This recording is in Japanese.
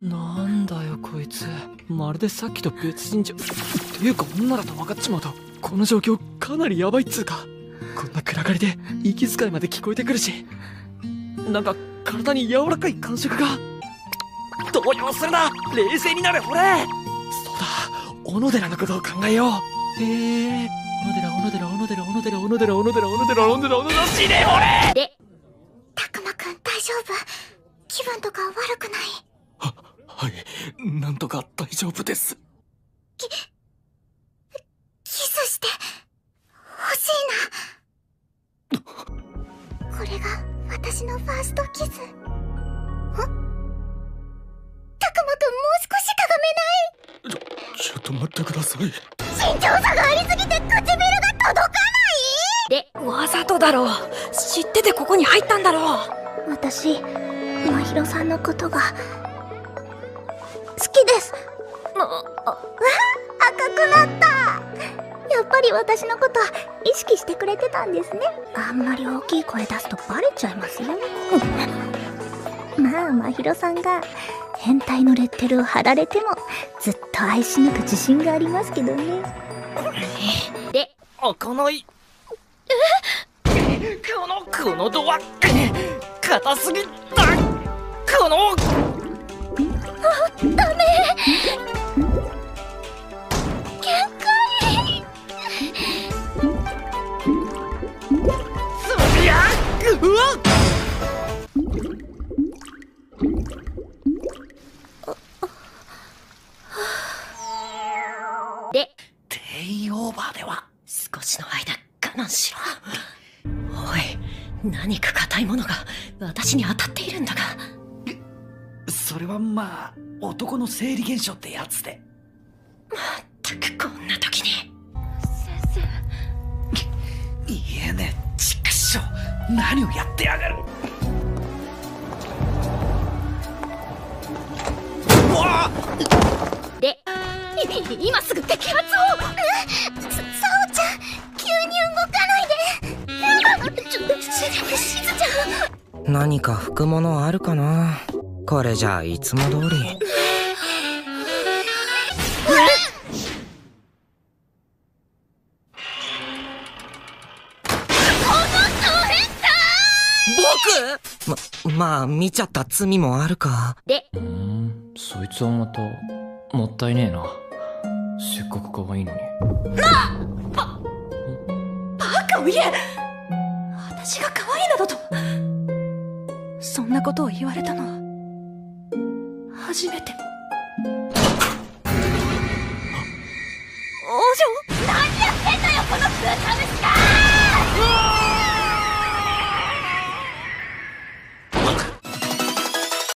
なんだよこいつ。まるでさっきと別人じゃっていうか女だと分かっちまうと。この状況かなりヤバいっつうか。こんな暗がりで息遣いまで聞こえてくるし。なんか体に柔らかい感触が。動揺するな。冷静になれほれそうだ。小野寺のことを考えよう。へえ小野寺小野寺小野寺小野寺小野寺小野寺小野寺小野寺小野寺死ねほれで、たくまくん大丈夫？気分とか悪くない？はい。なんとか大丈夫です。キスして欲しいな。これが私のファーストキス。んたくまくんもう少しかがめない？ちょっと待ってください。身長差がありすぎて唇が届かない？で、わざとだろう。知っててここに入ったんだろう。私真宙さんのことが好きです。赤くなった。やっぱり私のこと意識してくれてたんですね。あんまり大きい声出すとバレちゃいますよまあ真宙さんが変態のレッテルを貼られてもずっと愛し抜く自信がありますけどね。で、開かない。え？このこのドア硬すぎた。この。いうわで、定員オーバーでは少しの間我慢しろ。おい何か硬いものが私に当たっているんだが。それはまあ男の生理現象ってやつで。たくこんな時何をやってやがる。うわで、今すぐ摘発を。ささおちゃん急に動かないで。ちょししずちゃん。何か拭くものあるかな？これじゃあいつも通り。僕ままあ見ちゃった罪もあるか。で、うーんそいつはまたもったいねえな。せっかく可愛いのに。バカを言え。私が可愛いなどと。そんなことを言われたのは初めて